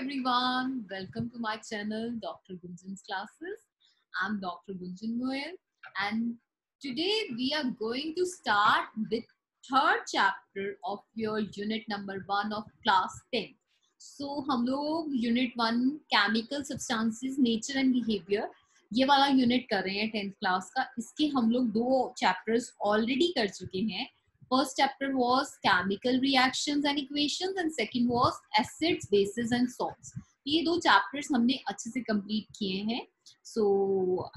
everyone. Welcome to my channel, Dr. Gunjan's classes. I'm Dr. Gunjan Goyal and today we are going to start with third chapter of your unit number one of class 10. So हम लोग unit one chemical substances, nature and behavior ये वाला unit कर रहे हैं tenth class का इसके हम लोग दो चैप्टर्स ऑलरेडी कर चुके हैं first chapter was chemical reactions and equations and second was acids bases and salts ये दो chapters हमने अच्छे से complete किए हैं so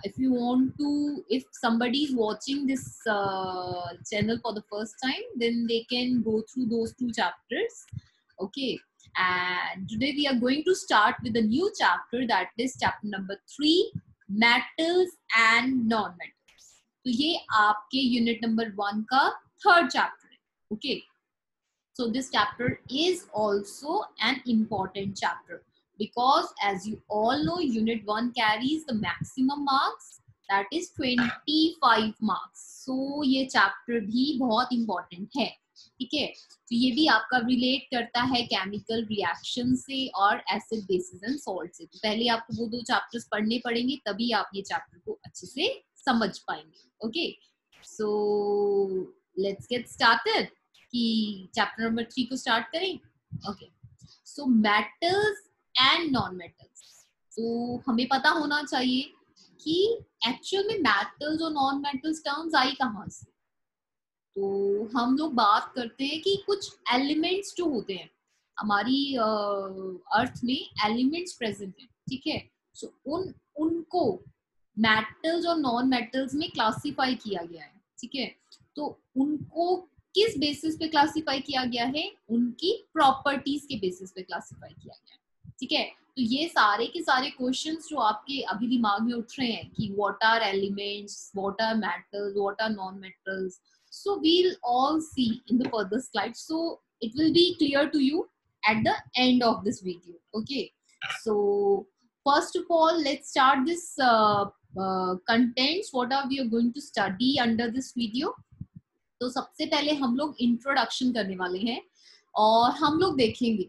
if you want to if somebody is watching this uh, channel for the first time then they can go through those two chapters okay and today we are going to start with a new chapter that is chapter number three metals and non-metals तो ये आपके unit number one का third chapter okay so this chapter is also an important chapter because as you all know unit 1 carries the maximum marks that is 25 marks so ये chapter भी बहुत important है ठीक है तो ये भी आपका रिलेट करता है केमिकल रिएक्शन से और एसिड बेसिस एंड सॉल्ट से तो पहले आपको वो दो चैप्टर्स पढ़ने पड़ेंगे तभी आप ये चैप्टर को अच्छे से समझ पाएँगे okay so let's get started कि चैप्टर नंबर थ्री को स्टार्ट करें। Okay so metals and non metals तो हमें पता होना चाहिए कि एक्चुअल में मेटल्स और नॉन मेटल्स टर्म्स आई कहाँ से। तो हम लोग बात करते हैं कि कुछ एलिमेंट्स जो होते हैं। हमारी अर्थ में एलिमेंट्स प्रेजेंट हैं। ठीक है? सो उन, उनको मेटल्स और नॉन मेटल्स में क्लासिफाई किया गया है। ठीक है? तो उनको किस बेसिस पे क्लासिफाई किया गया है? उनकी प्रॉपर्टीज़ के बेसिस पे क्लासिफाई किया गया ठीक है? तो ये सारे के सारे क्वेश्चन जो आपके अभी दिमाग में उठ रहे हैं कि what are elements what are metals what are non metals so we'll all see in the slide so it will be clear to you at the end of this video okay so first of all let start this content what are we are going to study under this video तो सबसे पहले हम लोग introduction करने वाले हैं और हम लोग देखेंगे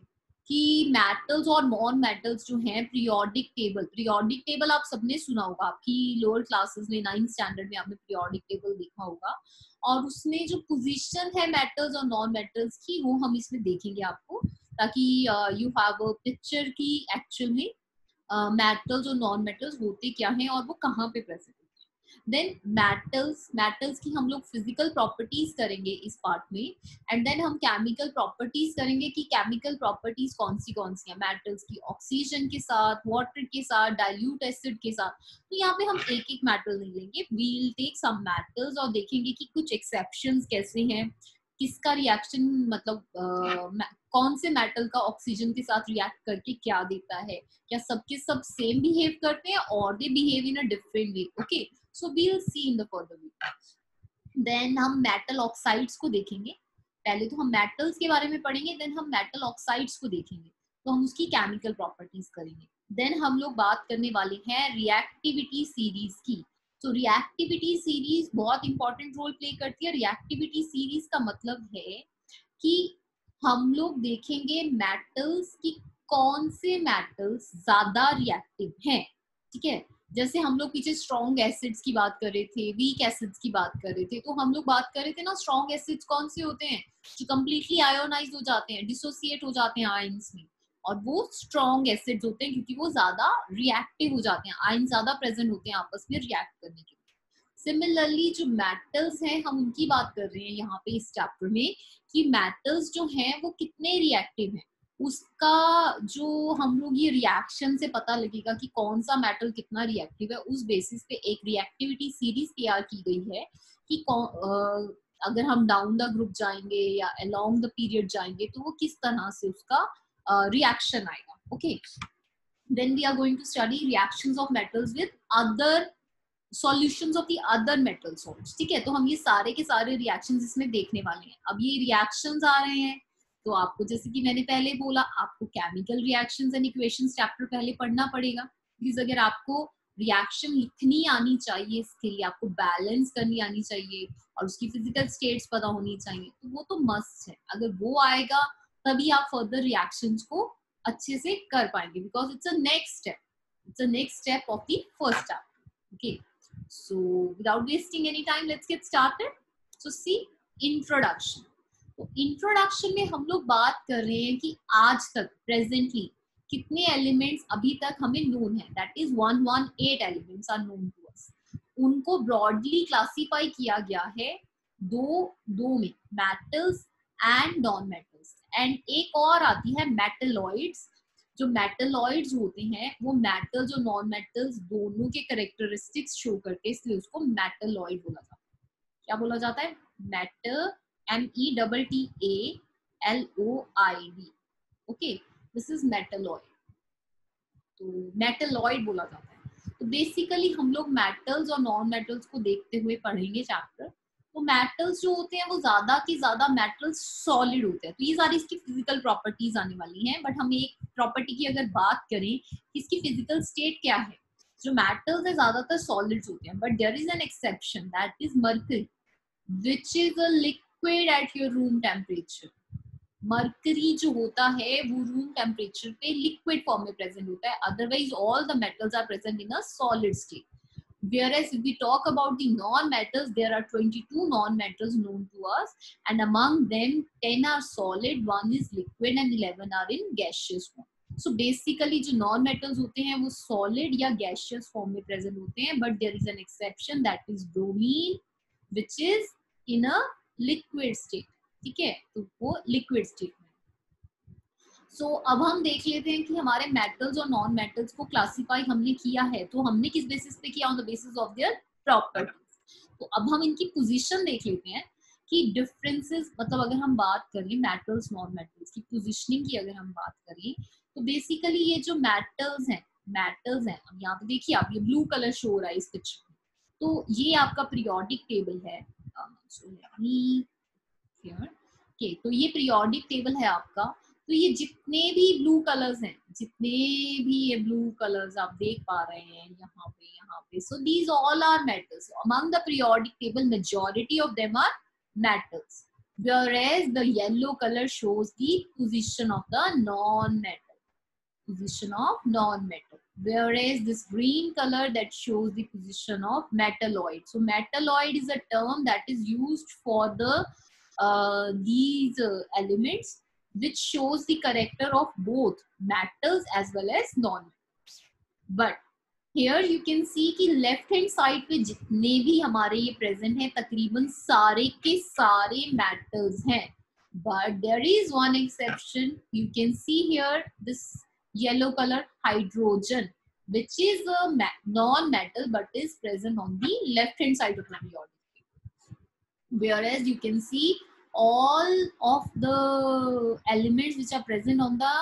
कि मेटल्स और नॉन मेटल्स जो हैं पीरियोडिक टेबल पीरियोडिक टेबल आप सबने सुना होगा, आपकी लोअर क्लासेस में नाइन्थ स्टैंडर्ड में आपने पीरियोडिक टेबल देखा होगा और उसमें जो पोजीशन है मेटल्स और नॉन मेटल्स की, वो हम इसमें देखेंगे आपको ताकि यू हैव अ पिक्चर की एक्चुअल में मेटल्स और नॉन मेटल्स होते क्या हैं और वो कहाँ पे प्रेजेंट देन मेटल्स मेटल्स की हम लोग फ़िज़िकल प्रॉपर्टीज़ करेंगे इस पार्ट में एंड देन हम केमिकल प्रॉपर्टीज़ करेंगे कि केमिकल प्रॉपर्टीज़ कौन सी कौन सी है? मेटल्स की ऑक्सीजन के साथ वाटर के साथ डाइल्यूट एसिड के साथ। तो यहाँ पे हम एक एक मेटल नहीं लेंगे वील टेक सम मेटल्स और देखेंगे कि कुछ एक्सेप्शन कैसे हैं। किसका रिएक्शन मतलब आ, कौन से मेटल का ऑक्सीजन के साथ रिएक्ट करके क्या देता है? क्या सबके सब सेम बिहेव करते हैं? और they behave in a different way okay so we'll see in the further then हम मेटल ऑक्साइड्स को देखेंगे। पहले तो हम मेटल्स के बारे में पढ़ेंगे देन हम मेटल ऑक्साइड्स को देखेंगे। तो हम उसकी केमिकल प्रॉपर्टीज़ करेंगे। देन हम लोग बात करने वाले हैं रिएक्टिविटी सीरीज़ की। तो रिएक्टिविटी सीरीज़ बहुत इंपॉर्टेंट रोल प्ले करती है। रिएक्टिविटी सीरीज़ का मतलब है कि हम लोग देखेंगे मेटल्स की कौन से मेटल्स ज़्यादा रिएक्टिव हैं। ठीक है? जैसे हम लोग पीछे स्ट्रॉन्ग एसिड्स की बात कर रहे थे वीक एसिड्स की बात कर रहे थे तो हम लोग बात कर रहे थे ना स्ट्रॉन्ग एसिड्स कौन से होते हैं? जो कम्प्लीटली आयोनाइज हो जाते हैं डिसोसिएट हो जाते हैं आयंस में। और वो स्ट्रॉन्ग एसिड्स होते हैं क्योंकि वो ज़्यादा रिएक्टिव हो जाते हैं आयन ज़्यादा प्रेजेंट होते हैं आपस में रिएक्ट करने के लिए। सिमिलरली जो मेटल्स हैं, हम उनकी बात कर रहे हैं यहाँ पे इस चैप्टर में कि मेटल्स जो हैं, वो कितने रिएक्टिव हैं? उसका जो हम लोग ये रिएक्शन से पता लगेगा कि कौन सा मेटल कितना रिएक्टिव है, उस बेसिस पे एक रिएक्टिविटी सीरीज़ तैयार की गई है कि अगर हम डाउन द ग्रुप जाएँगे या अलोंग द पीरियड जाएँगे तो वो किस तरह से उसका रिएक्शन आएगा okay then we are going to study reactions of metals with other solutions of the other metal salts ठीक है? तो हम ये सारे के सारे रिएक्शंस इसमें देखने वाले हैं। अब ये रिएक्शंस आ रहे हैं तो आपको जैसे कि मैंने पहले बोला, आपको chemical reactions and equations chapter पहले पढ़ना पड़ेगा। प्लीज़ अगर आपको रिएक्शन लिखनी आनी चाहिए, इसके लिए आपको बैलेंस करनी आनी चाहिए और उसकी फ़िज़िकल स्टेट्स पता होनी चाहिए तो वो तो मस्ट है। अगर वो आएगा, तभी आप फर्दर रिएक्शंस को अच्छे से कर पाएँगे because it's a next step it's a next step of the first chapter okay so without wasting any time let's get started so see introduction तो इंट्रोडक्शन में हम लोग बात कर रहे हैं कि आज तक प्रेजेंटली कितने एलिमेंट्स अभी तक हमें नोन है। That is one one eight elements are known to us उनको ब्रॉडली क्लासिफाई किया गया है दो दो में metals and non metals and एक और आती है मेटलॉइड्स जो मेटलॉइड्स होते हैं, वो मेटल जो नॉन मेटल्स दोनों के करेक्टरिस्टिक्स शो करते हैं इसलिए उसको मेटलॉइड बोला जाता है। क्या बोला जाता है? Metal M E double T A L O I D okay this is metalloid तो मेटलॉइड बोला जाता है। तो बेसिकली हम लोग मेटल्स और नॉन मेटल्स को देखते हुए पढ़ेंगे चैप्टर तो मेटल्स जो होते हैं, वो ज़्यादा की ज़्यादा मेटल्स सॉलिड होते हैं। तो ये सारी इसकी फ़िज़िकल प्रॉपर्टीज़ आने वाली हैं। बट हम एक प्रॉपर्टी की अगर बात करें इसकी फ़िज़िकल स्टेट क्या है? जो मेटल्स है, ज़्यादातर सॉलिड्स होते हैं। But there is an exception that is mercury which is a liquid at your room temperature mercury जो होता है, वो रूम टेम्परेचर पे लिक्विड फॉर्म में प्रेजेंट होता है. Otherwise all the metals are present in solid state whereas we talk about the non metals there are 22 non metals known to us and among them 10 are solid one is liquid and 11 are in gaseous form so basically जो non metals होते हैं, वो solid या gaseous form में present होते हैं. But there is an exception that is bromine which is in a liquid state ठीक है? तो वो लिक्विड स्टेट में। सो so, अब हम देख लेते हैं कि हमारे मेटल्स और नॉन मेटल्स को क्लासिफाई हमने किया है तो हमने किस बेसिस पे किया on the basis of their properties तो अब हम इनकी पोजीशन देख लेते हैं कि डिफरेंसेस मतलब अगर हम बात करें मेटल्स नॉन मेटल्स की पोजीशनिंग की अगर हम बात करें तो बेसिकली ये जो मेटल्स हैं मेटल्स हैं अब यहाँ पे देखिए आप ये ब्लू कलर शो हो रहा है इस पिक्चर में। तो ये आपका पीरियोडिक टेबल है। सो मी हियर तो ये पीरियोडिक टेबल है आपका। तो ये जितने भी ब्लू कलर्स हैं, जितने भी ये ब्लू कलर्स आप देख पा रहे हैं, यहाँ पे यहाँ पे so these all are metals among the periodic table majority of them are metals. Whereas the yellow color shows the position of the non-metal. Position of non-metal. whereas this green color that shows the position of metalloid so metalloid is a term that is used for the uh, these uh, elements which shows the character of both metals as well as non-metals. But here you can see कि left hand side पे जितने भी हमारे ये present हैं तकरीबन सारे के सारे metals हैं. But there is one exception. You can see here this Yellow color hydrogen which is a non-metal but is present on the left hand side of the periodic table Whereas you can see all of the elements which are present on the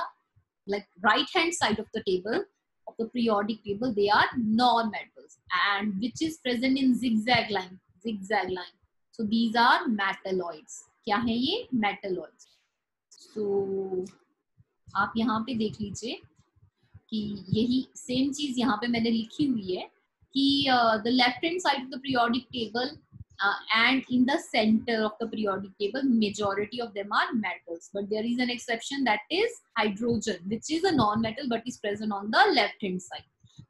like right hand side of the table of the periodic table they are non-metals and which is present in zigzag line zigzag line so these are metalloids क्या है ये metalloids so आप यहाँ पे देख लीजिए कि यही सेम चीज़ यहाँ पे मैंने लिखी हुई है कि the left hand side of the periodic table and in the centre of the periodic table majority of them are metals but there is an exception that is hydrogen which is a non metal but is present on the left hand side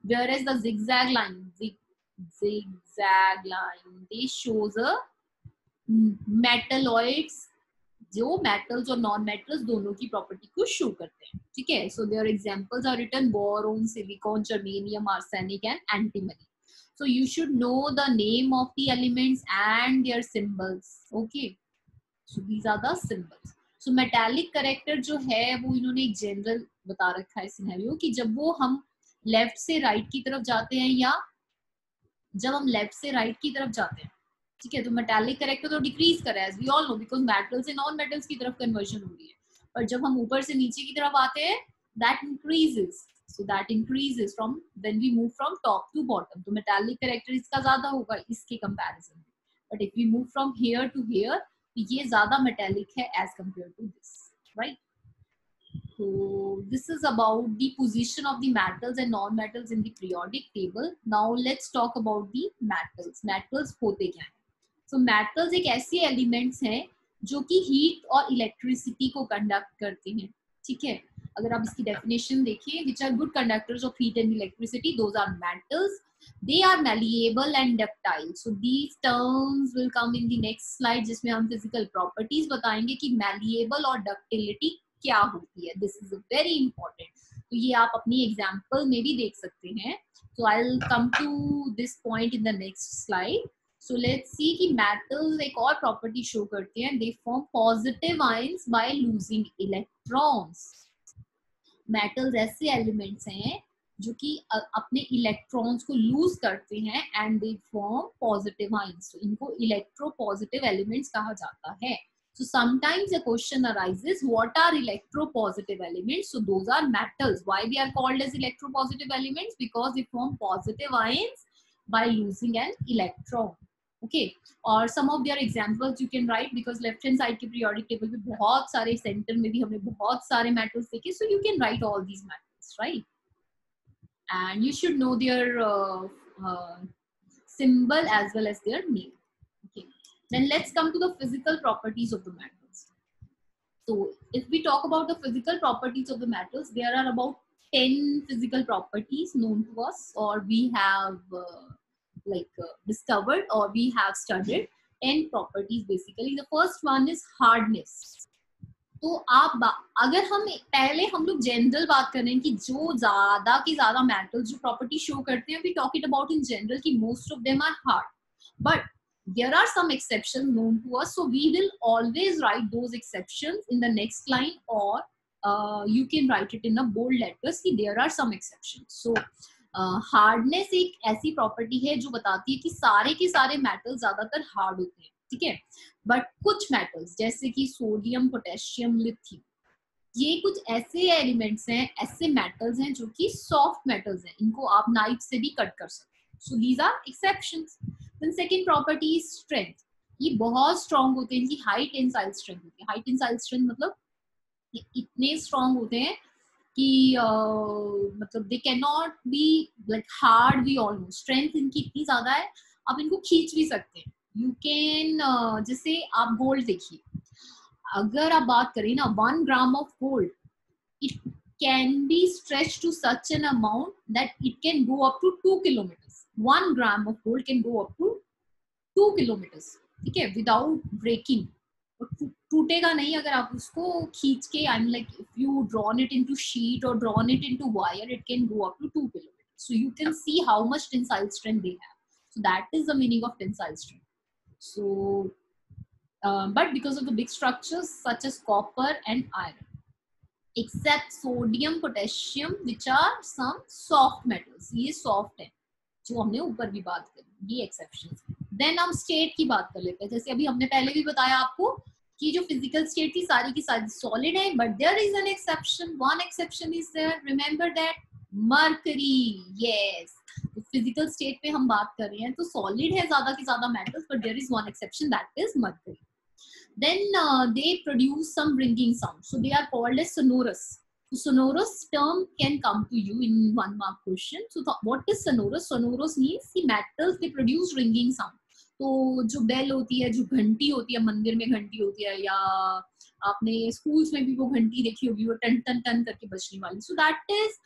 where is the zigzag line zigzag line this shows a metalloids जो metals और non metals दोनों की property को show करते हैं। ठीक है? So their examples are written boron silicon germanium arsenic and antimony so, you should know the name of the elements and their symbols. Okay? So, these are the symbols. So, metallic character जो है, वो इन्होंने एक general बता रखा है scenario कि जब वो हम लेफ़्ट से राइट right की तरफ़ जाते हैं या जब हम लेफ़्ट से राइट right की तरफ़ जाते हैं ठीक है तो मेटालिक करेक्टर तो डिक्रीज कर रहा है as we all know because metals से नॉन मेटल्स की तरफ़ कन्वर्जन हो रही है। पर जब हम ऊपर से नीचे की तरफ़ आते हैं that increases so that increases from then we move from top to bottom तो मेटालिक करेक्टर इसका ज़्यादा होगा, इसके कंपेरिजन में। But if we move from here to here ये ज़्यादा मेटेलिक है as compare to this right so this is about the position of the metals and non metals in the periodic table. Now let's talk about the metals. Metals hote kya hai so metals एक ऐसे elements हैं जो कि heat और electricity को conduct करते हैं, ठीक है? अगर आप इसकी डेफिनेशन देखिए which are good conductors of heat and electricity those are metals they are malleable and ductile so these terms will come in the next slide जिसमें हम फ़िज़िकल प्रॉपर्टीज़ बताएँगे कि मेलिएबल और डक्टिलिटी क्या होती है। This is a very important तो ये आप अपनी एग्ज़ाम्पल में भी देख सकते हैं। So I will come to this point in the next slide so let's see की मेटल्स एक और प्रॉपर्टी शो करते हैं. They form positive ions by losing electrons metal ऐसे एलिमेंट्स हैं जो कि अपने इलेक्ट्रॉन्स को लूज करते हैं and they form positive ions इनको इलेक्ट्रो पॉजिटिव एलिमेंट्स कहा जाता है. So sometimes a question arises what are electropositive elements so those are metals why they are called as electropositive elements because they form positive ions by losing an electron okay or some of their examples you can write because left hand side के periodic table पे बहुत सारे center में भी हमने बहुत सारे metals देखे so you can write all these metals right and you should know their uh, uh, symbol as well as their name. Okay. Then let's come to the physical properties of the metals. So if we talk about the physical properties of the metals, there are about 10 physical properties known to us or we have uh, like uh, discovered or we have studied 10 properties basically. The first one is hardness. तो आप अगर हम पहले हम लोग general बात कर रहे हैं कि जो ज़्यादा की ज़्यादा मेटल जो प्रॉपर्टी शो करते हैं we talk it about in general की most of them are hard but there are some exception known to us so we will always write those exception in the next line और you can write it in a bold letters कि there are some exception so hardness uh, एक ऐसी property है जो बताती है कि सारे के सारे मेटल ज़्यादातर हार्ड होते हैं ठीक है? बट कुछ मेटल्स जैसे कि सोडियम पोटेशियम लिथियम ये कुछ ऐसे एलिमेंट्स हैं ऐसे मेटल्स हैं जो कि सॉफ्ट मेटल्स हैं इनको आप नाइफ से भी कट कर सकते हैं। So these are exception second property is strength ये बहुत स्ट्रांग होते हैं इनकी हाई टेंसाइल स्ट्रेंथ होती है। हाई टेंसाइल स्ट्रेंथ मतलब इतने स्ट्रांग होते हैं कि मतलब they can not be like hard भी ऑलमोस्ट स्ट्रेंथ इनकी इतनी ज़्यादा है, आप इनको खींच भी सकते हैं। यू कैन जैसे आप गोल्ड देखिए। अगर आप बात करें ना one gram of gold it can be stretch to such an amount that it can go up to two kilometres one gram of gold can go up to two kilometres ठीक है? Without breaking टूटेगा नहीं अगर आप उसको खींच के I like if you drawn it into sheet और drawn it into wire it can go up to two kilometre so you can see how much tensile strength they have so that is the meaning of tensile strength so but because of the big structures such as copper and iron except sodium potassium which are some soft metals ये soft है जो हमने ऊपर भी बात करी ये exception है। देन हम स्टेट की बात कर लेते हैं। जैसे अभी हमने पहले भी बताया आपको कि जो फ़िज़िकल स्टेट थी, सारी की सारी सॉलिड है but there is an exception one exception is there remember that mercury yes physical state पे हम बात कर रहे हैं तो सॉलिड है ज़्यादा की ज़्यादा metals but there is one exception that is mercury then they produce some ringing sound so they are called as sonorous sonorous term can come to you in one mark question so what is sonorous sonorous means the metals they produce ringing sound तो जो bell होती है, जो घंटी होती है, मंदिर में घंटी होती है या आपने स्कूल्स में भी वो घंटी देखी होगी, वो टन टन टन करके बजने वाली। So that is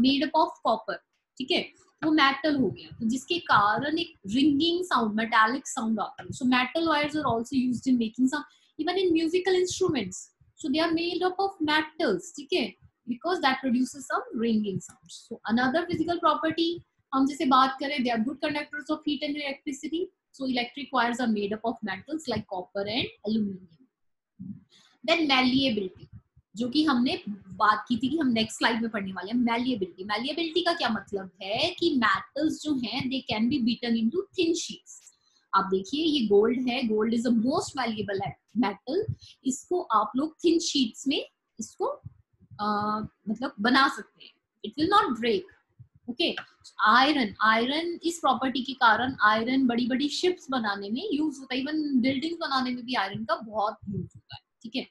made up of copper ठीक है? वो मेटल हो गया। तो जिसके कारण एक रिंगिंग साउंड मेटालिक साउंड आता है। So metal wires are also used in making sound even in musical instruments so they are made up of metals ठीक है? Because that produces some ringing sound so another physical property हम जैसे बात करें they are good conductors of heat and electricity so electric wires are made up of metals like copper and aluminum then malleability जो कि हमने बात की थी कि हम नेक्स्ट स्लाइड में पढ़ने वाले हैं मैलिएबिलिटी मैलिएबिलिटी का क्या मतलब है कि मेटल्स जो हैं they can be beaten into thin sheets आप देखिए ये गोल्ड है gold is the most valuable metal इसको आप लोग थिन शीट्स में इसको आ, मतलब बना सकते हैं. It will not break okay iron iron इस प्रॉपर्टी के कारण आयरन बड़ी बड़ी शिप्स बनाने में यूज़ होता है. इवन बिल्डिंग बनाने में भी आयरन का बहुत यूज़ होता है, ठीक है?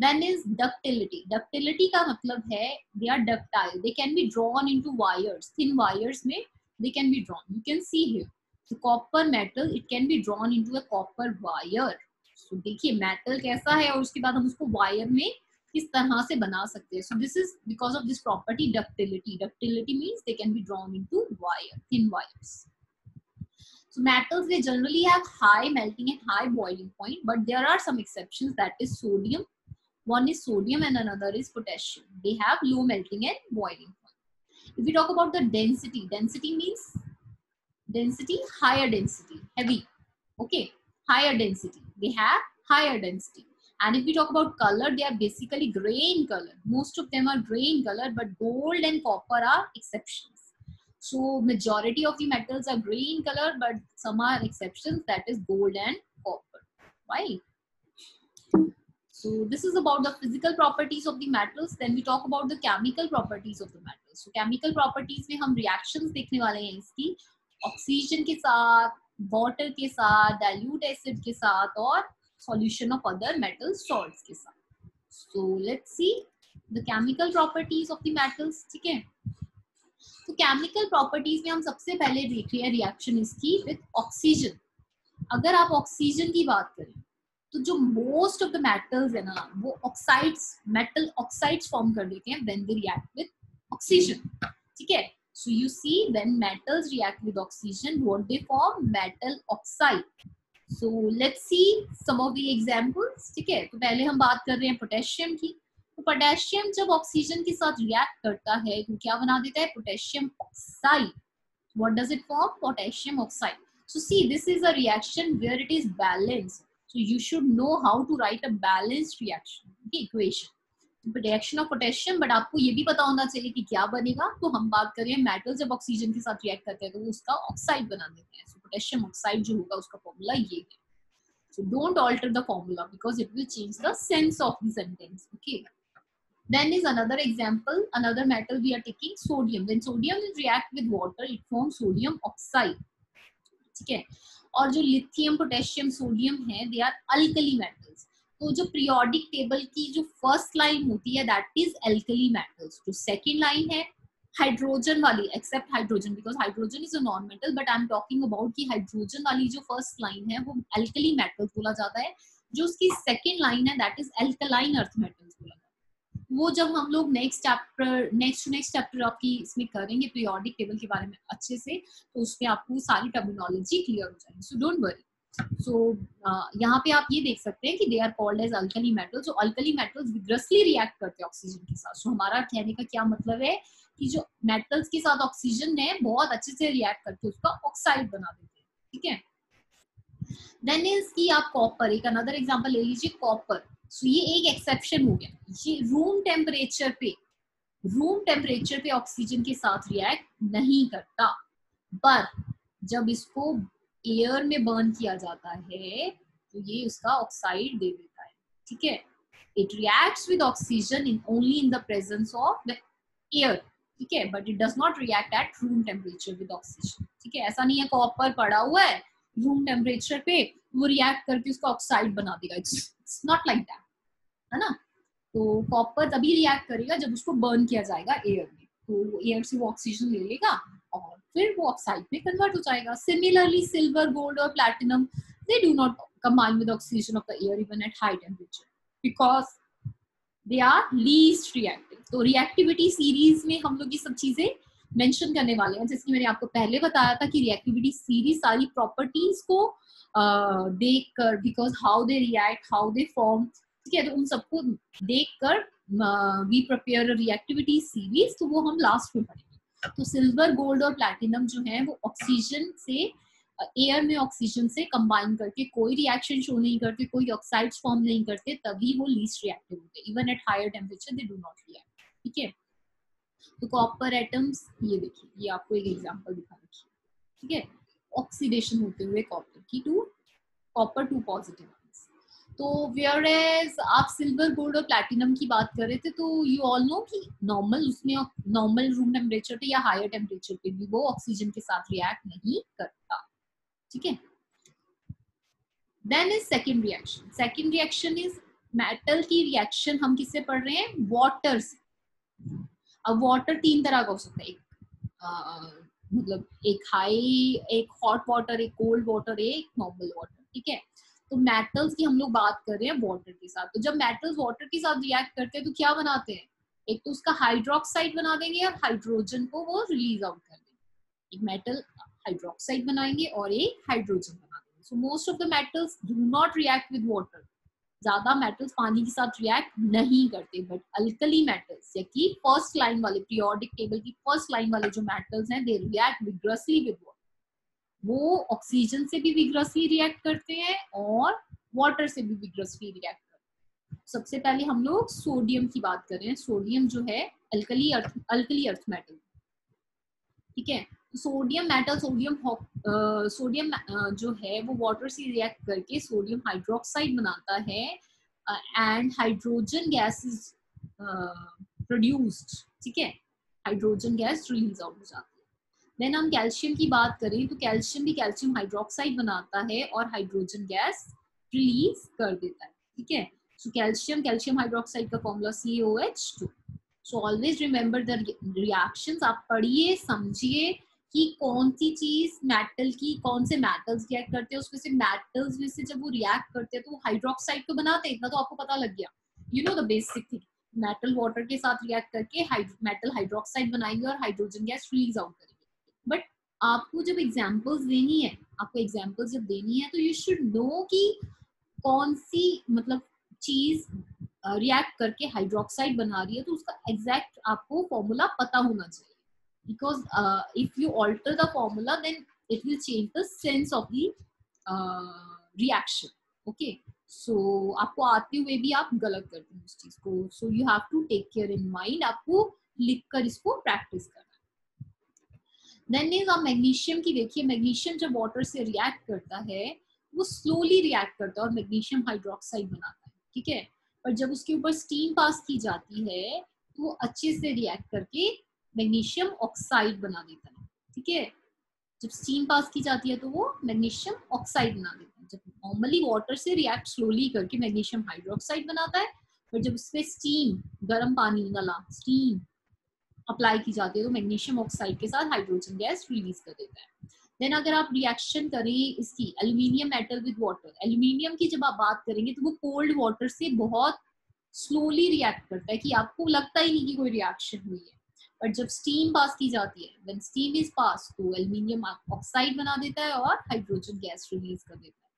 देन इज़ डक्टिलिटी डक्टिलिटी का मतलब है they are ductile they can be drawn into wires thin wires में they can be drawn you can see here so copper metal, it can be drawn into a copper wire. So देखिए metal कैसा है और उसके बाद हम उसको wire में किस तरह से बना सकते हैं so this is because of this property ductility ductility means they can be drawn into wire thin wires So metals they generally have high melting and high boiling point, but there are some exceptions. That is sodium. One is sodium and another is potassium. They have low melting and boiling point. If we talk about the density, density means density, higher density, heavy. Okay, higher density. They have higher density. And if we talk about color, they are basically gray in color. Most of them are gray in color, but gold and copper are exceptions. So majority of the metals are gray in color, but some are exceptions. That is gold and copper. Right. So this is about the physical properties of the metals. Then we talk about the chemical properties of the metals. So chemical properties में हम reactions देखने वाले हैं इसकी oxygen के साथ, water के साथ, dilute acid के साथ और solution of other metal salts के साथ. So, let's see the chemical properties of the metals. ठीक है? तो केमिकल प्रॉपर्टीज़ में हम सबसे पहले देख रहे हैं रिएक्शन इसकी विद ऑक्सीजन अगर आप ऑक्सीजन की बात करें तो जो मोस्ट ऑफ़ द मेटल्स है ना, वो ऑक्साइड्स मेटल ऑक्साइड्स फॉर्म कर देते हैं when they react with oxygen ठीक है so you see when metals react with oxygen what they form metal oxide so let's see some of ठीक है? तो पहले हम बात कर रहे हैं पोटेशियम की। तो पोटेशियम जब ऑक्सीजन के साथ रिएक्ट करता है तो क्या बना देता है? Potassium oxide what does it form potassium oxide so, see, this is a reaction where it is balanced. So, you should know how to write a balanced okay, equation. Reaction of potassium but आपको ये भी पता होना चाहिए कि क्या बनेगा। तो हम बात करें मेटल जब ऑक्सीजन के साथ रिएक्ट करते हैं तो उसका ऑक्साइड बना देते हैं। सो पोटेशियम ऑक्साइड जो होगा उसका फॉर्मूला ये है so don't alter the formula because it will change the sense of the sentence okay Then is another example, another metal we are taking sodium. When sodium will react with water, it forms sodium oxide. ठीक है और जो lithium potassium sodium है they are alkali metals तो जो periodic table की जो first line होती है दैट इज़ अल्कली मेटल्स जो सेकंड लाइन है हाइड्रोजन वाली except hydrogen because hydrogen is a non metal but I am talking about की हाइड्रोजन वाली जो फ़र्स्ट लाइन है वो अल्कली मेटल्स बोला जाता है जो उसकी सेकेंड लाइन है that is alkaline earth metals बोला वो जब हम लोग next chapter next next chapter आपकी इसमें करेंगे पीरियोडिक टेबल के बारे में अच्छे से तो उसमें आपको सारी टर्मिनोलॉजी क्लियर हो जाएगी। सो डोंट वरी सो यहाँ पे आप ये देख सकते हैं कि they are called as alkali metals alkali metals vigorously react करते हैं ऑक्सीजन के साथ। सो so, हमारा कहने का क्या मतलब है? कि जो मेटल्स के साथ ऑक्सीजन है बहुत अच्छे से रिएक्ट करके उसका ऑक्साइड बना देते हैं, ठीक है? देन इज़ की आप कॉपर एक अनदर एग्जांपल ले लीजिए कॉपर सो ये एक एक्सेप्शन हो गया। ये रूम टेम्परेचर पे रूम टेम्परेचर पे ऑक्सीजन के साथ रिएक्ट नहीं करता। पर जब इसको एयर में बर्न किया जाता है तो ये उसका ऑक्साइड दे देता है, ठीक है? It reacts with oxygen in only in the presence of the air ठीक है? But it does not react at room temperature with oxygen ठीक है? ऐसा नहीं है कॉपर पड़ा हुआ है रूम टेम्परेचर पे वो रिएक्ट करके उसका ऑक्साइड बना देगा। इट्स नॉट लाइक दैट है ना? तो कॉपर तभी रिएक्ट करेगा जब उसको बर्न किया जाएगा एयर में। तो एयर से वो ऑक्सीजन ले लेगा और फिर वो ऑक्साइड में कन्वर्ट हो जाएगा। सिमिलरली सिल्वर गोल्ड और platinum they do not combine with oxygen of the air even at high temperature because they are least reactive. तो रिएक्टिविटी सीरीज़ में हम लोग ये सब चीज़ें मेंशन करने वाले हैं। जैसे मैंने आपको पहले बताया था कि रिएक्टिविटी सीरीज़ सारी प्रॉपर्टीज़ को देख कर because how they react how they form ठीक है? तो उन सबको देख कर वी प्रिपेयर रिएक्टिविटी सीरीज़ तो वो हम लास्ट में पढ़ेंगे। तो सिल्वर गोल्ड और प्लैटिनम जो है, वो ऑक्सीजन से एयर में ऑक्सीजन से कंबाइन करके, कोई रिएक्शन शो नहीं करते, कोई ऑक्साइड्स फॉर्म नहीं करते, तभी वो लीस्ट रिएक्टिव होते even at higher temperature they do not react ठीक है? तो कॉपर एटम्स ये देखिए, ये आपको एक एग्जांपल दिखा रखी ठीक है? ऑक्सीडेशन होते हुए कॉपर की टू कॉपर टू पॉजिटिव तो वेयर एज आप सिल्वर गोल्ड और प्लैटिनम की बात कर रहे थे तो यू ऑल नो कि नॉर्मल उसमें नॉर्मल रूम टेम्परेचर पे या हायर टेम्परेचर पे भी वो ऑक्सीजन के साथ रिएक्ट नहीं करता। ठीक है? Then is second reaction second reaction is metal की रिएक्शन हम किससे पढ़ रहे हैं? वाटर से। अब वाटर तीन तरह का हो सकता है। एक मतलब एक हाई एक हॉट वाटर एक कोल्ड वाटर एक नॉर्मल वाटर ठीक है? तो मेटल्स की हम लोग बात कर रहे हैं वाटर के साथ। तो जब मेटल्स वाटर के साथ रिएक्ट करते हैं तो क्या बनाते हैं? एक तो उसका हाइड्रोक्साइड बना देंगे और हाइड्रोजन को वो रिलीज़ आउट कर देंगे। एक मेटल हाइड्रोक्साइड बनाएँगे और एक हाइड्रोजन बना देंगे। So most of the metals do not react with water ज़्यादा मेटल्स पानी के साथ रिएक्ट नहीं करते बट अल्कली मेटल्स या फ़र्स्ट लाइन वाले पीरियोडिक टेबल की फ़र्स्ट लाइन वाले जो मेटल्स हैं they react vigorously with water वो ऑक्सीजन से भी विग्रसली रिएक्ट करते हैं और वाटर से भी विग्रसली रिएक्ट करते हैं। सबसे पहले हम लोग सोडियम की बात कर सोडियम जो है alkali earth alkali earth metal ठीक है? सोडियम मेटल, सोडियम सोडियम जो है, वो वाटर से रिएक्ट करके सोडियम हाइड्रोक्साइड बनाता है and hydrogen gas is produced ठीक है? हाइड्रोजन गैस रिलीज़ आउट हो जाती है। देन हम कैल्शियम की बात करें तो कैल्शियम भी कैल्शियम हाइड्रोक्साइड बनाता है और हाइड्रोजन गैस रिलीज़ कर देता है, ठीक है? सो कैल्शियम कैल्शियम हाइड्रोक्साइड का formula C O H two so always remember the reactions आप पढ़िए, समझिए कि कौन सी चीज़ मेटल की, कौन से मेटल्स रिएक्ट करते हैं, उसमें से मेटल्स में से जब वो रिएक्ट करते हैं तो वो हाइड्रोक्साइड तो बनाते हैं, इतना तो आपको पता लग गया। You know the basic thing metal water के साथ रिएक्ट करके मेटल हाइड्रोक्साइड बनाएँगे और हाइड्रोजन गैस रिलीज़ आउट करेंगे। बट आपको जब एग्जाम्पल्स देनी है, आपको एग्जाम्पल्स जब देनी है तो यू शुड नो कि कौन सी मतलब चीज़ रिएक्ट करके हाइड्रोक्साइड बना रही है तो उसका एग्जैक्ट आपको फॉर्मूला पता होना चाहिए। Because uh, if you alter the formula then it will change the sense of the uh, reaction. Okay? So आपको आते हुए भी आप गलत करते हैं उस चीज़ को। So you have to take care in mind आपको लिख इसको प्रैक्टिस करना देन इज़ आप मैग्नीशियम की देखिए मैग्नीशियम जब वाटर से रिएक्ट करता है वो स्लोली रिएक्ट करता है और मैग्नीशियम हाइड्रोक्साइड बनाता है। ठीक है? पर जब उसके ऊपर स्टीम पास की जाती है तो वो अच्छे से रिएक्ट करके मैग्नीशियम ऑक्साइड बना देता है, ठीक है? जब स्टीम पास की जाती है तो वो मैग्नीशियम ऑक्साइड बना देता है। जब नॉर्मली वाटर से रिएक्ट स्लोली करके मैग्नीशियम हाइड्रोक्साइड बनाता है, पर जब उस पर स्टीम गर्म पानी वाला स्टीम अप्लाई की जाती है तो मैग्नीशियम ऑक्साइड के साथ हाइड्रोजन गैस रिलीज़ कर देता है। देन अगर आप रिएक्शन करें इसकी aluminium metal with water aluminium की जब आप बात करेंगे तो वो कोल्ड वाटर से बहुत स्लोली रिएक्ट करता है कि आपको लगता ही नहीं कि कोई रिएक्शन हुई है। बट जब स्टीम पास की जाती है व्हेन स्टीम इज़ पास तो एल्यूमिनियम ऑक्साइड बना देता है और हाइड्रोजन गैस रिलीज़ कर देता है।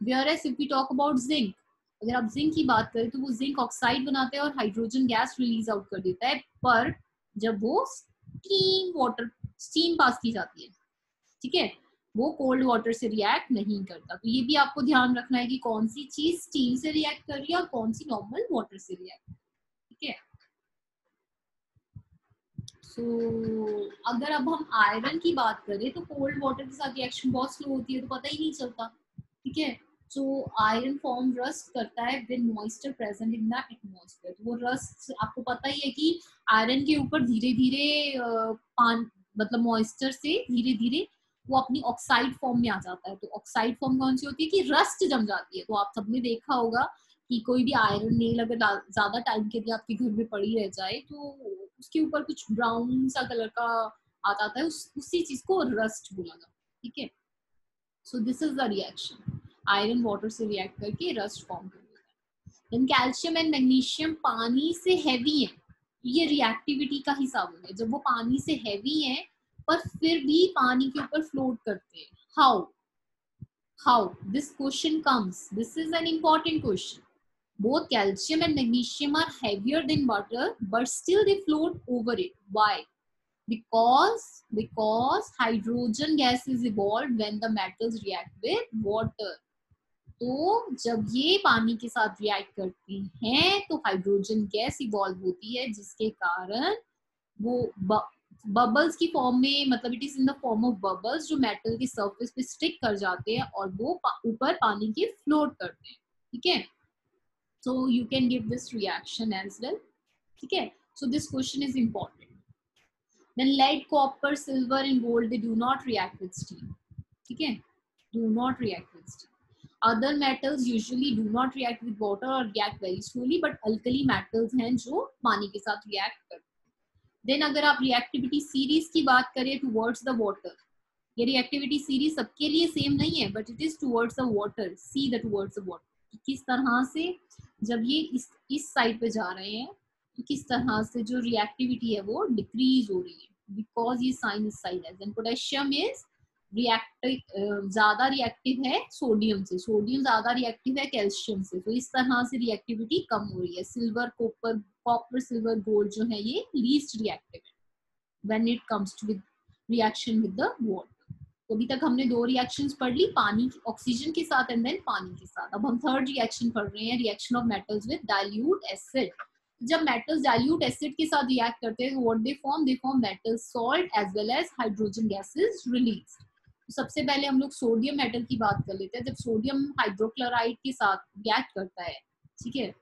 Whereas if we talk about zinc अगर आप जिंक की बात करें तो वो जिंक ऑक्साइड बनाता है और हाइड्रोजन गैस रिलीज़ आउट कर देता है, पर जब वो स्टीम वाटर स्टीम पास की जाती है, ठीक है? वो कोल्ड वाटर से रिएक्ट नहीं करता। तो ये भी आपको ध्यान रखना है कि कौन सी चीज़ स्टीम से रिएक्ट कर रही है और कौन सी नॉर्मल वाटर से रिएक्ट ठीक है? सो so, अगर अब हम आयरन की बात करें तो कोल्ड वाटर के साथ रिएक्शन बहुत स्लो होती है तो पता ही नहीं चलता ठीक है? सो आयरन फॉर्म रस्ट करता है with moisture present in the atmosphere वो रस्ट आपको पता ही है कि आयरन के ऊपर धीरे धीरे पान मतलब मॉइस्चर से धीरे धीरे वो अपनी ऑक्साइड फॉर्म में आ जाता है। तो ऑक्साइड फॉर्म कौन सी होती है कि रस्ट जम जाती है। तो आप सबने देखा होगा कि कोई भी आयरन नेल अगर ज़्यादा टाइम के लिए आपके घर में पड़ी रह जाए तो उसके ऊपर कुछ ब्राउन सा कलर का आता था, उस, उसी चीज़ को रस्ट बोला जाता ठीक है? So this is the reaction iron water से रिएक्ट करके रस्ट फॉर्म कर देन कैल्शियम एंड मैग्नीशियम पानी से हैवी है। ये रिएक्टिविटी का हिसाब हो। गया जब वो पानी से हैवी है, पर फिर भी पानी के ऊपर फ्लोट करते हैं। How how this question comes this is an important question both calcium and magnesium are heavier than water but still they float over it why because because hydrogen gas is evolved when the metals react with water तो जब ये पानी के साथ react करती हैं तो hydrogen gas evolve होती है जिसके कारण वो बबल्स की फॉर्म में मतलब it is in the form of bubbles जो मेटल के सरफेस पे स्टिक कर जाते हैं और वो ऊपर पा, पानी के फ्लोट करते हैं ठीक है So you can give this reaction as well. Okay. So this question is important. Then lead, copper, silver and gold, they do not react with steam. Okay. Do not react with steam. Other metals usually do not react with water or react very slowly, but alkali metals हैं जो पानी के साथ react हैं. Then अगर आप reactivity series की बात करें towards the water, ये रिएक्टिविटी सीरीज़ सबके लिए सेम नहीं है but it is towards the water see the towards the water किस तरह से जब ये इस इस साइड पे जा रहे हैं तो किस तरह से जो रिएक्टिविटी है वो डिक्रीज हो रही है। बिकॉज़ ये साइन इस साइड है। देन पोटेशियम इज़ रिएक्टिव ज़्यादा रिएक्टिव है सोडियम से। सोडियम ज़्यादा रिएक्टिव है कैल्शियम से। तो इस तरह से रिएक्टिविटी कम हो रही है। Silver copper copper silver gold जो है ये लीस्ट रिएक्टिव है। When it comes to with reaction with the water तो अभी तक हमने दो रिएक्शन पढ़ ली, पानी ऑक्सीजन के साथ एंड देन पानी के साथ। अब हम थर्ड रिएक्शन पढ़ रहे हैं reaction of metals with dilute acid जब मेटल्स डाइल्यूट एसिड के साथ रिएक्ट करते हैं what they form they form metal salt as well as hydrogen gases release सबसे पहले हम लोग सोडियम मेटल की बात कर लेते हैं। जब सोडियम हाइड्रोक्लोराइड के साथ रिएक्ट करता है, ठीक है?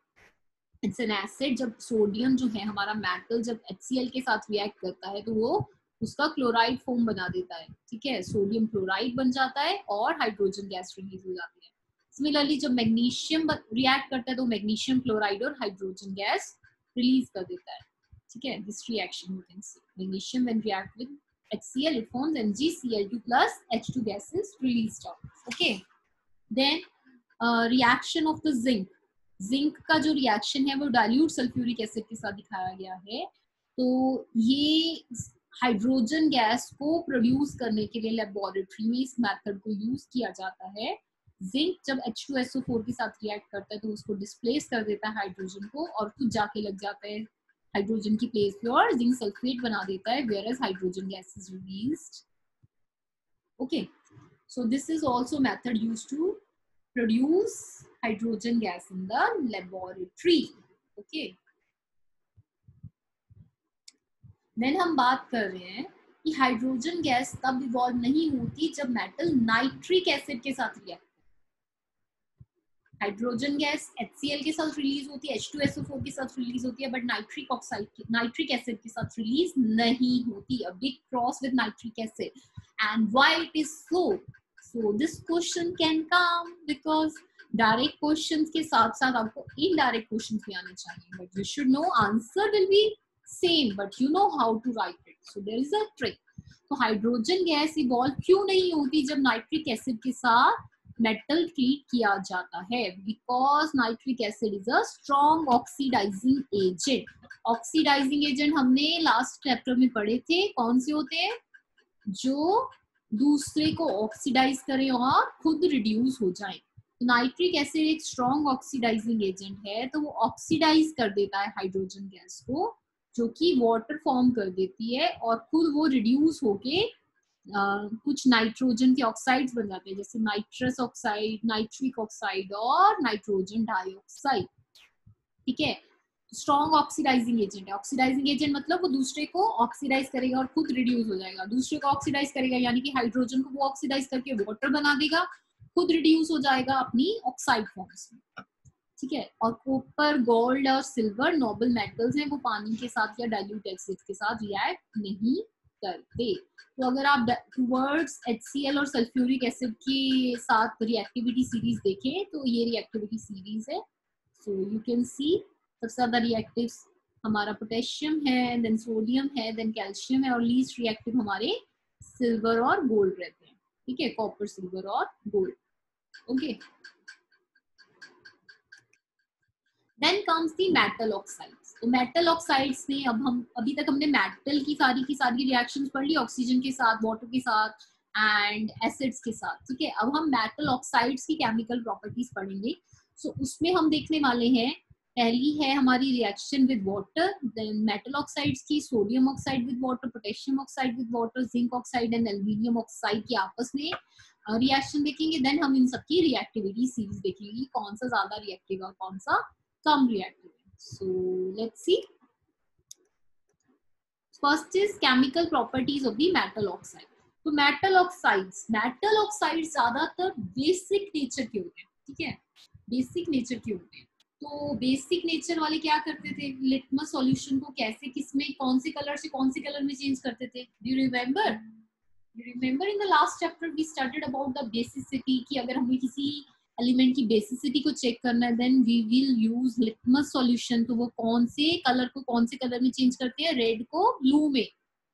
इट्स एन एसिड जब सोडियम जो है, हमारा मेटल जब एच के साथ रिएक्ट करता है तो वो उसका क्लोराइड फॉर्म बना देता है ठीक है? सोडियम क्लोराइड बन जाता है और हाइड्रोजन गैस रिलीज़ हो जाती है। सिमिलरली जब मैग्नीशियम रिएक्ट करता है तो मैग्नीशियम क्लोराइड और हाइड्रोजन गैस रिलीज़ कर देता है ठीक है? This reaction you can see magnesium when react with HCl it forms MgCl2 plus H2 gases released out okay? Then uh, reaction of the zinc. Zinc का जो reaction है वो डाइल्यूट सल्फ्यूरिक एसिड के साथ दिखाया गया है। तो ये हाइड्रोजन गैस को प्रोड्यूस करने के लिए लेबोरेटरी में इस मेथड को यूज़ किया जाता है। जिंक जब H2SO4 के साथ रिएक्ट करता है तो उसको डिस्प्लेस कर देता है हाइड्रोजन को और खुद जाके लग जाता है हाइड्रोजन की प्लेस पे और जिंक सल्फेट बना देता है whereas hydrogen gas is released okay so this is also method used to produce hydrogen gas in the laboratory okay then हम बात कर रहे हैं कि हाइड्रोजन गैस तब इवॉल्व नहीं होती जब मेटल नाइट्रिक एसिड के साथ रिएक्ट हाइड्रोजन गैस HCl के साथ रिलीज़ होती है H2SO4 के साथ रिलीज़ होती है but nitric oxide nitric acid के साथ रिलीज़ नहीं होती। A big cross with nitric acid and why it is so so this question can come because direct questions के साथ साथ आपको इनडायरेक्ट क्वेश्चंस भी आने चाहिए। But you should know answer will be same, but you know how to write it. So, there is a trick. तो hydrogen gas evolve क्यों नहीं होती जब नाइट्रिक एसिड के साथ मेटल ट्रीट किया जाता है? Because nitric acid is a strong oxidising agent oxidising agent हमने लास्ट चैप्टर में पढ़े थे। कौन से होते हैं? जो दूसरे को ऑक्सीडाइज करें और खुद रिड्यूस हो जाए। तो नाइट्रिक एसिड एक स्ट्रॉन्ग ऑक्सीडाइजिंग एजेंट है तो वो ऑक्सीडाइज कर देता है हाइड्रोजन गैस को। जो कि वाटर फॉर्म कर देती है और खुद वो रिड्यूस होके कुछ नाइट्रोजन के ऑक्साइड्स बन जाते हैं, जैसे नाइट्रस ऑक्साइड नाइट्रिक ऑक्साइड और नाइट्रोजन डाइऑक्साइड ठीक है? स्ट्रॉन्ग ऑक्सीडाइजिंग एजेंट है। ऑक्सीडाइजिंग एजेंट मतलब वो दूसरे को ऑक्सीडाइज करेगा और खुद रिड्यूस हो जाएगा। दूसरे को ऑक्सीडाइज करेगा, यानी कि हाइड्रोजन को वो ऑक्सीडाइज करके वाटर बना देगा, खुद रिड्यूस हो जाएगा अपनी ऑक्साइड फॉर्म्स में। ठीक है? और कॉपर गोल्ड और सिल्वर नोबल मेटल्स हैं, वो पानी के साथ या डाइल्यूट एसिड के साथ रिएक्ट नहीं करते। तो अगर आप टूवर्ड्स एच और सल्फ्यूरिक एसिड के साथ रिएक्टिविटी सीरीज़ देखें तो ये रिएक्टिविटी सीरीज़ है। सो यू कैन सी सबसे ज़्यादा रिएक्टिव हमारा पोटेशियम है देन सोडियम है देन कैल्शियम है और लीस्ट रिएक्टिव हमारे सिल्वर और गोल्ड रहते हैं। ठीक है? कॉपर सिल्वर और gold okay okay. Then comes the metal oxides तो मेटल ऑक्साइड्स में अब हम, अभी तक हमने मेटल की सारी की सारी रिएक्शन पढ़ ली ऑक्सीजन के साथ वाटर के साथ एंड एसिड्स के साथ, ठीक है? अब हम मेटल ऑक्साइड्स की केमिकल प्रॉपर्टीज़ पढ़ेंगे। सो उसमें हम देखने वाले हैं, पहली है हमारी reaction with water then metal oxides की sodium oxide with water potassium oxide with water zinc oxide and aluminium oxide की आपस में रिएक्शन देखेंगे। देन हम इन सबकी रिएक्टिविटी सीरीज़ देखेंगे कौन सा ज़्यादा रिएक्टिव और कौन सा come reactivity. So, let's see. First is chemical properties of the metal oxide. तो मेटल ऑक्साइड्स मेटल ऑक्साइड ज़्यादातर बेसिक नेचर के होते हैं, ठीक है बेसिक नेचर के होते हैं तो बेसिक नेचर वाले क्या करते थे लिटमस सॉल्यूशन को कैसे, किसमें, कौन से कलर से, कौन से कलर में चेंज करते थे do remember you remember in the last chapter we started about the basicity कि अगर हमें किसी एलिमेंट की बेसिसिटी को चेक करना है then we will use litmus solution तो वो कौन से कलर को, कौन से कलर में चेंज करते हैं? रेड को ब्लू में।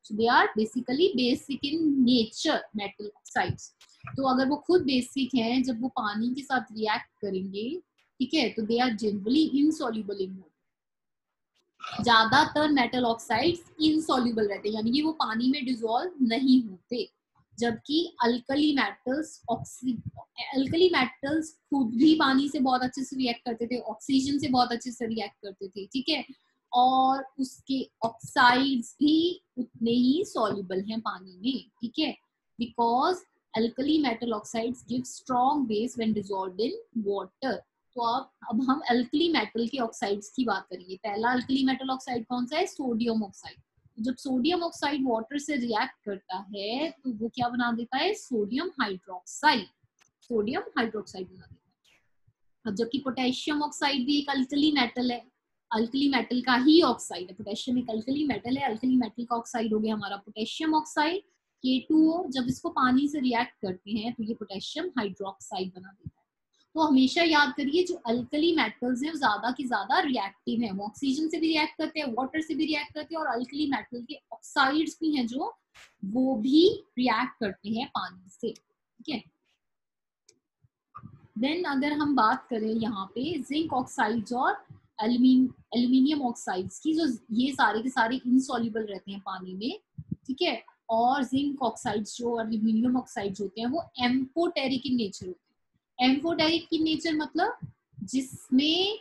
So they are basically basic in nature metal oxides तो अगर वो खुद बेसिक हैं, जब वो पानी के साथ रिएक्ट करेंगे, ठीक है तो they are generally insoluble in ज़्यादातर मेटल ऑक्साइड्स इनसॉल्युबल रहते हैं, यानी कि वो पानी में डिजोल्व नहीं होते। जबकि alkali metals oxy alkali metals खुद भी पानी से बहुत अच्छे से रिएक्ट करते थे ऑक्सीजन से बहुत अच्छे से रिएक्ट करते थे, ठीक है? और उसके ऑक्साइड्स भी उतने ही सॉल्युबल हैं पानी में, ठीक है? Because alkali metal oxides give strong base when dissolve in water तो अब अब हम अल्कली मेटल के ऑक्साइड्स की बात करेंगे। पहला अल्कली मेटल ऑक्साइड कौन सा है? सोडियम ऑक्साइड जब सोडियम ऑक्साइड वाटर से रिएक्ट करता है तो वो क्या बना देता है? Sodium hydroxide. सोडियम हाइड्रोक्साइड बना देता है। अब जबकि पोटेशियम ऑक्साइड भी एक अल्कली मेटल है। अल्कली मेटल का ही ऑक्साइड है। पोटेशियम एक अल्कली मेटल है। अल्कली मेटल का ऑक्साइड हो गया हमारा पोटेशियम ऑक्साइड। के जब इसको पानी से रिएक्ट करते हैं तो ये पोटेशियम हाइड्रोक्साइड बना देता है। तो हमेशा याद करिए, जो अल्कली मेटल्स हैं, वो ज़्यादा की ज़्यादा रिएक्टिव है। वो ऑक्सीजन से भी रिएक्ट करते हैं वाटर से भी रिएक्ट करते हैं और अल्कली मेटल के ऑक्साइड्स भी हैं जो, वो भी रिएक्ट करते हैं पानी से। ठीक है? देन अगर हम बात करें यहाँ पे जिंक ऑक्साइड्स और एल्यूमिनियम ऑक्साइड्स की, जो ये सारे के सारे इनसॉल्युबल रहते हैं पानी में। ठीक है? और जिंक ऑक्साइड्स जो एल्यूमिनियम ऑक्साइड्स होते हैं, वो एम्पोटेरिक इन नेचर होते हैं। एम्फोटेरिक की नेचर मतलब जिसमें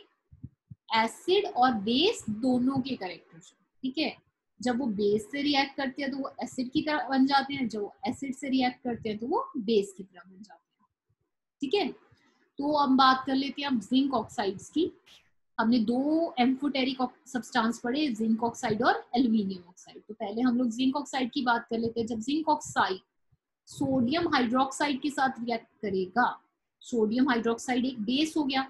एसिड और बेस दोनों के करेक्टर्स ठीक है? जब वो बेस से रिएक्ट करते हैं तो वो एसिड की तरह बन जाते हैं, जब वो एसिड से रिएक्ट करते हैं तो वो बेस की तरह बन जाते हैं, ठीक है? तो हम बात कर लेते हैं अब जिंक ऑक्साइड्स की। हमने दो एम्फोटेरिक सब्सटेंस पढ़े जिंक ऑक्साइड और एल्यूमिनियम ऑक्साइड तो पहले हम लोग जिंक ऑक्साइड की बात कर लेते हैं। जब जिंक ऑक्साइड सोडियम हाइड्रोक्साइड के साथ रिएक्ट करेगा सोडियम हाइड्रोक्साइड एक बेस हो गया।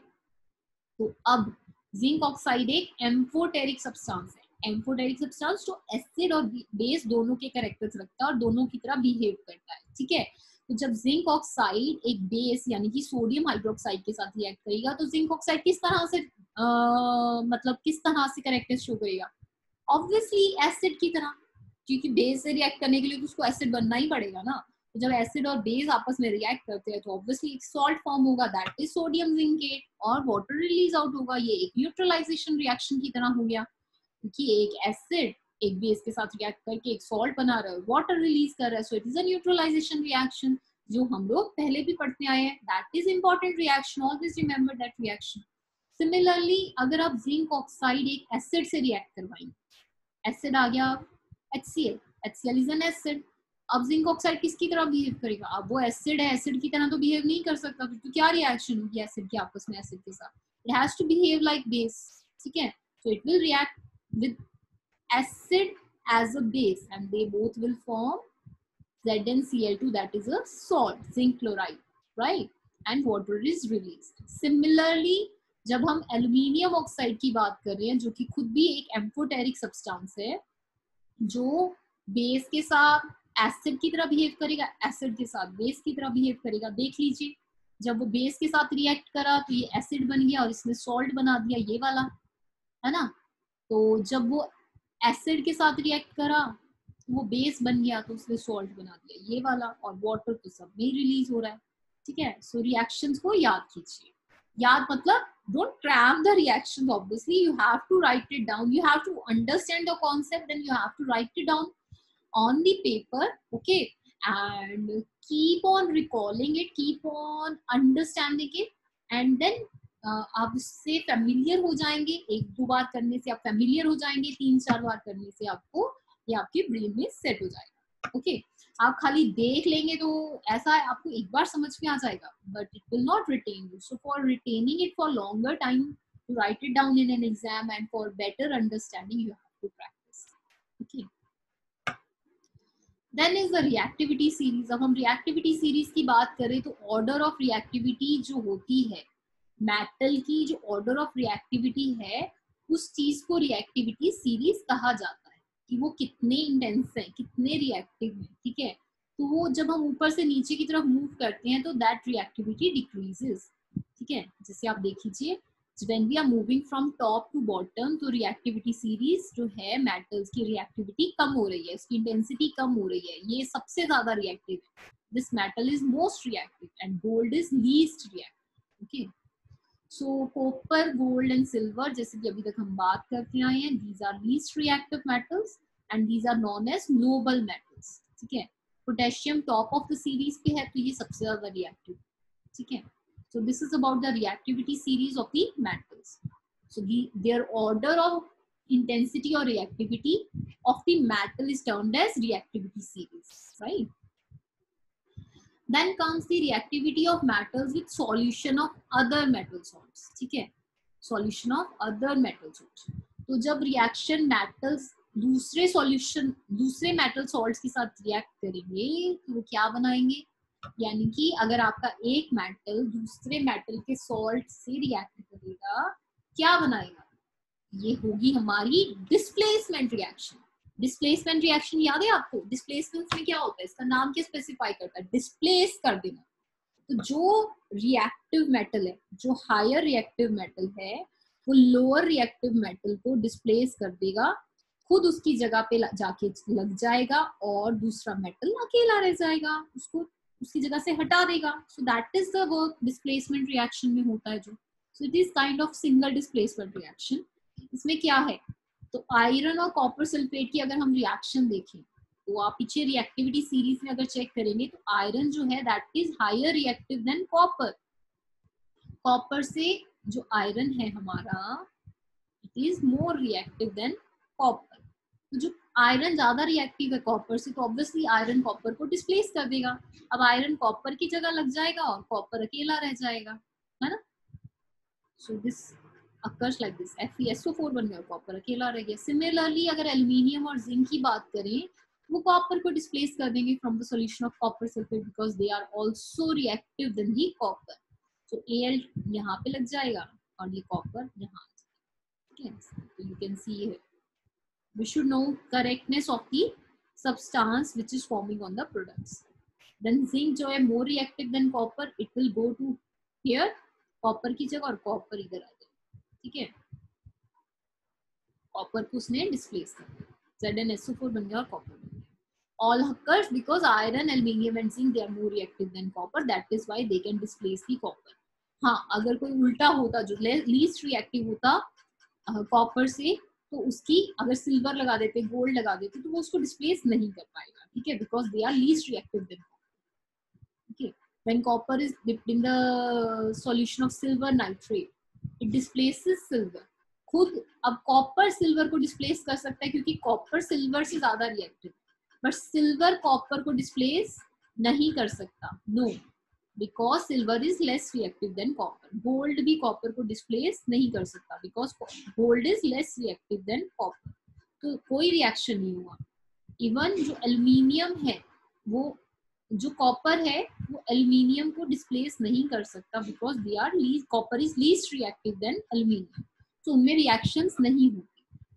तो अब जिंक ऑक्साइड एक एम्फोटेरिक सब्सटेंस है। एम्फोटेरिक सब्सटेंस जो एसिड और बेस दोनों के करेक्टर्स रखता है और दोनों की तरह बिहेव करता है ठीक है? तो जब जिंक ऑक्साइड एक बेस यानी कि सोडियम हाइड्रोक्साइड के साथ रिएक्ट करेगा तो जिंक ऑक्साइड किस तरह से आ, मतलब किस तरह से करेक्टर शो करेगा? ऑब्वियसली एसिड की तरह क्योंकि बेस से रिएक्ट करने के लिए तो उसको एसिड बनना ही पड़ेगा ना। जब एसिड और बेस आपस में रिएक्ट करते हैं तो ऑब्वियसली एक सॉल्ट फॉर्म होगा दैट इज़ सोडियम जिंकेट और वाटर रिलीज़ आउट होगा। ये एक न्यूट्रलाइजेशन रिएक्शन की तरह हो गया। क्योंकि एक एसिड एक बेस के साथ रिएक्ट करके एक सॉल्ट बना रहा है वाटर रिलीज़ कर रहा है। So it is neutralisation reaction जो हम लोग पहले भी पढ़ते आए हैं। That is important reaction always remember that reaction similarly अगर आप जिंक ऑक्साइड एक एसिड से रिएक्ट करवाएँगे एसिड आ गया HCl HCl is an acid अब जिंक ऑक्साइड किसकी तरह बिहेव करेगा? अब वो एसिड है एसिड की तरह तो बिहेव नहीं कर सकता तो क्या रिएक्शन होगी एसिड की आपस में एसिड के साथ? It has to behave like base ठीक है? So it will react with acid as a base and they both will form ZnCl2 that is a salt, zinc chloride, right? And water is released. Similarly, जब हम aluminium oxide की बात कर रहे हैं, जो कि खुद भी एक एम्फोटेरिक सब्सटेंस है, जो बेस के साथ एसिड की तरह बिहेव करेगा एसिड के साथ बेस की तरह बिहेव करेगा। देख लीजिए, जब वो बेस के साथ रिएक्ट करा तो ये एसिड बन गया और इसने सॉल्ट बना दिया, ये वाला, है ना? तो जब वो एसिड के साथ रिएक्ट करा तो वो बेस बन गया तो उसने सॉल्ट बना दिया, ये वाला और वाटर तो सब में रिलीज़ हो रहा है, ठीक है? सो रिएक्शंस को याद कीजिए। याद मतलब don't cram the reactions, obviously you have to write it down, you have to understand the concept, then you have to write it down on the paper okay and keep on recalling it keep on understanding it and then uh, आप उससे familiar हो जाएँगे एक दो बार करने से आप familiar हो जाएँगे तीन चार बार करने से आपको ये आपके ब्रेन में सेट हो जाएगा ओके okay? आप खाली देख लेंगे तो ऐसा है आपको एक बार समझ में आ जाएगा but it will not retain you so for retaining it for longer time to write it down in an exam and for better understanding you have to practice okay then is the reactivity series अब हम reactivity series की बात करें तो order of reactivity जो होती है metal की जो ऑर्डर ऑफ़ रिएक्टिविटी है, उस चीज़ को रिएक्टिविटी सीरीज़ कहा जाता है कि वो कितने इंटेंस है, कितने रिएक्टिव है, ठीक है? तो वो जब हम ऊपर से नीचे की तरफ़ मूव करते हैं तो दैट रिएक्टिविटी डिक्रीजेस ठीक है? जैसे आप देख लीजिए when we are moving from top to bottom तो reactivity series जो है metals की reactivity कम हो रही है उसकी intensity कम हो रही है ये सबसे ज़्यादा reactive है this metal is most reactive and gold is least reactive okay so copper gold and silver जैसे कि अभी तक हम बात करते आए हैं these are least reactive metals and these are known as noble metals ठीक है potassium top of the series पे है तो ये सबसे ज़्यादा रिएक्टिव ठीक है So this is about the reactivity series of the metals. So the, their order of intensity or reactivity of the metal is termed as reactivity series, right? Then comes the reactivity of metals with solution of other metal salts. ठीक है solution of other metal salts. तो जब reaction metals दूसरे solution दूसरे metal salts के साथ react करेंगे तो वो क्या बनाएँगे यानी कि अगर आपका एक मेटल दूसरे मेटल के सॉल्ट से रिएक्ट करेगा, क्या बनाएगा? ये होगी हमारी डिस्प्लेसमेंट रिएक्शन डिस्प्लेसमेंट रिएक्शन याद है आपको? डिस्प्लेसमेंट में क्या होता है? इसका नाम क्या स्पेसिफाई करता है? डिस्प्लेस कर देना। तो जो रिएक्टिव मेटल है, जो हायर रिएक्टिव मेटल है, वो लोअर रिएक्टिव मेटल को डिस्प्लेस कर देगा, खुद उसकी जगह पे जाके लग जाएगा और दूसरा मेटल अकेला रह जाएगा। उसको उसकी जगह से हटा देगा। So that is the work displacement reaction में होता है जो। So it is kind of single displacement reaction इसमें क्या है? तो आयरन और कॉपर सल्फेट की अगर हम रिएक्शन देखें तो आप पीछे रिएक्टिविटी सीरीज़ में अगर चेक करेंगे तो आयरन जो है that is higher reactive than copper copper से जो आयरन है हमारा it is more reactive than copper तो जो आयरन ज़्यादा रिएक्टिव है कॉपर से तो ऑब्वियसली आयरन कॉपर को डिस्प्लेस कर देगा। अब आयरन कॉपर की जगह लग जाएगा और कॉपर अकेला रह जाएगा, है ना? So this occurs like this FeSO4 बन गया कॉपर अकेला रह गया। सिमिलरली अगर एल्यूमिनियम और जिंक की बात करें, वो कॉपर को डिस्प्लेस कर देंगे from the solution of copper sulphate because they are also reactive than the copper so Al यहाँ पे लग जाएगा और ये कॉपर यहाँ ठीक है you can see we should know correctness of the substance which is forming on the products then zinc जो है more reactive than copper it will go to here copper की जगह और copper इधर आ जाए ठीक है copper को उसने displace कर दिया ZnSO4 बन गया और copper all occurs because iron aluminium and zinc they are more reactive than copper that is why they can displace the copper हाँ अगर कोई उल्टा होता जो least reactive होता uh, से तो उसकी अगर सिल्वर लगा देते गोल्ड लगा देते तो वो उसको डिस्प्लेस नहीं कर पाएगा, ठीक है? Because they are least reactive than okay when copper is dipped in the solution of silver nitrate, it displaces silver. खुद अब कॉपर सिल्वर को डिस्प्लेस कर सकता है, क्योंकि कॉपर सिल्वर से ज़्यादा रिएक्टिव बट सिल्वर कॉपर को डिस्प्लेस नहीं कर सकता no no. Because silver is less reactive than copper gold भी कॉपर को डिस्प्लेस नहीं कर सकता because gold is less reactive than copper तो कोई रिएक्शन नहीं हुआ। इवन जो एल्यूमिनियम है, वो जो कॉपर है, वो एल्यूमिनियम को डिस्प्लेस नहीं कर सकता because they are copper is least reactive than aluminium तो उनमें रिएक्शन नहीं होती।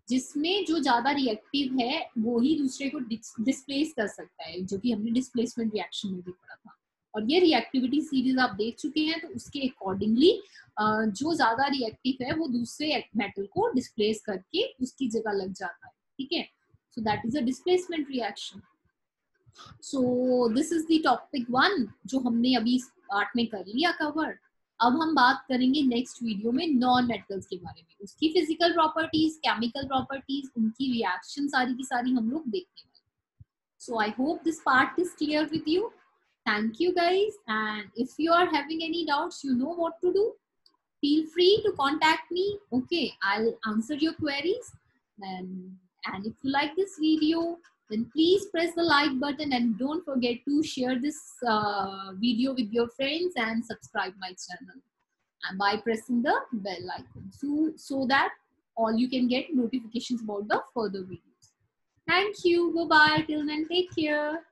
जिसमें जो ज़्यादा रिएक्टिव है, वो ही दूसरे को डिस्प्लेस कर सकता है, जो कि हमने डिस्प्लेसमेंट रिएक्शन में भी पढ़ा था। और ये रिएक्टिविटी सीरीज़ आप देख चुके हैं तो उसके अकॉर्डिंगली जो ज़्यादा रिएक्टिव है, वो दूसरे मेटल को डिस्प्लेस करके उसकी जगह लग जाता है, ठीक है? So that is a displacement reaction so this is the topic one जो हमने अभी पार्ट में कर लिया कवर अब हम बात करेंगे नेक्स्ट वीडियो में नॉन मेटल्स के बारे में। उसकी फ़िज़िकल प्रॉपर्टीज़ केमिकल प्रॉपर्टीज़ उनकी रिएक्शन सारी की सारी हम लोग देखने वाले so I hope this part is clear with you thank you guys. And if you are having any doubts you know what to do. Feel free to contact me. Okay i'll answer your queries. And and if you like this video then please press the like button and don't forget to share this uh, video with your friends and subscribe my channel. And by pressing the bell icon. So so that all you can get notifications about the further videos. Thank you. Bye bye till then take care